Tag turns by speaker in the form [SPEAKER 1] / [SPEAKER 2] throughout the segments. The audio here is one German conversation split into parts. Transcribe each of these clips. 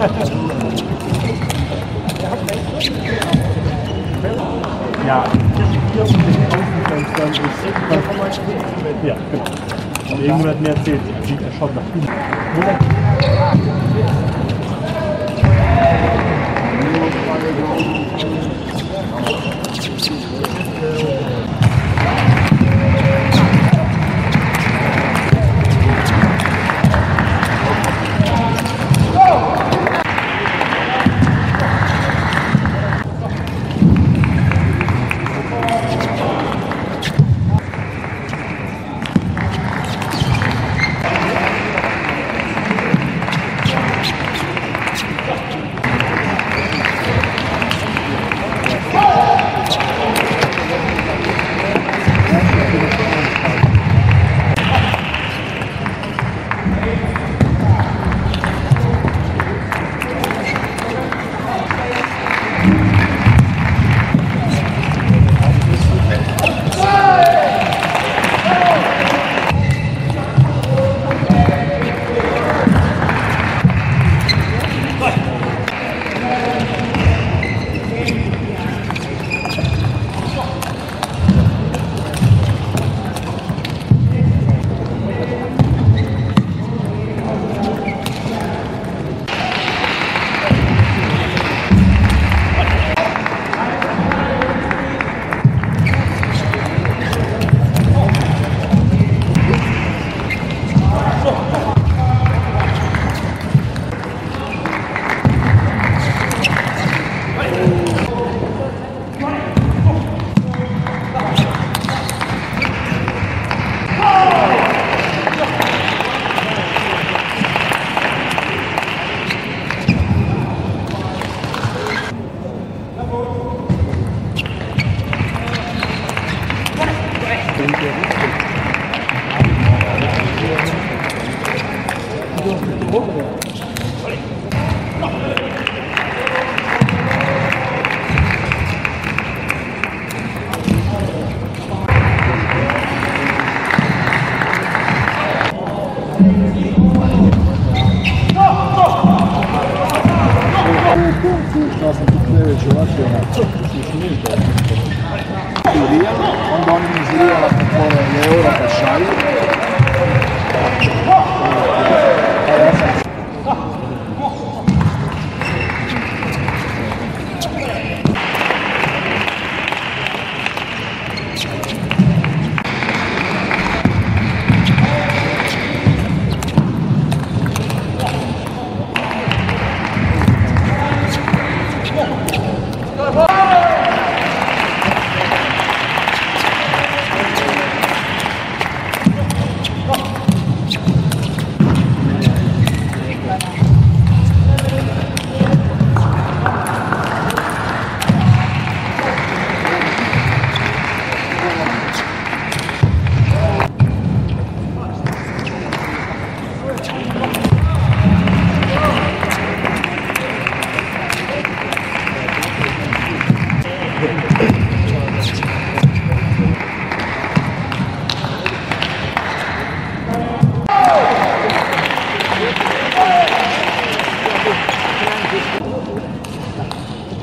[SPEAKER 1] Ja, hier auf dem Außenfenster ist. Ja, genau. Und irgendjemand hat mir erzählt, sieht er schaut nach hinten.
[SPEAKER 2] popolazione si sviluppa. Teoria, un buon misura la fuori di euro per Sciaio.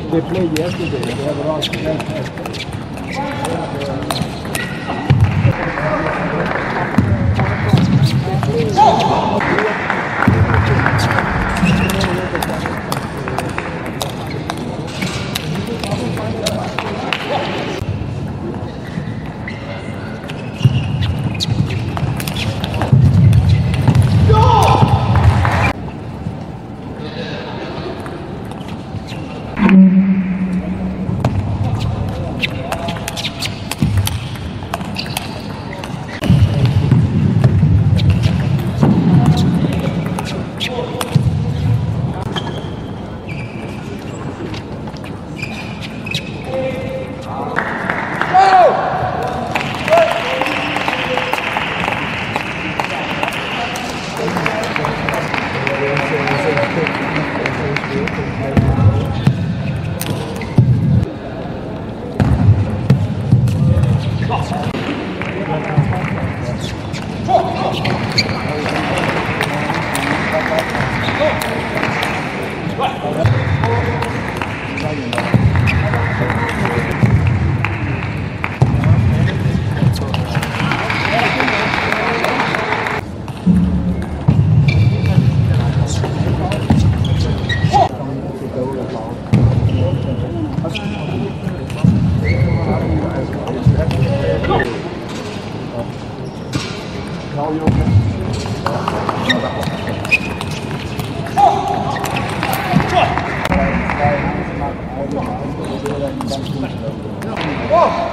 [SPEAKER 2] They played yesterday. They have around 10 Go!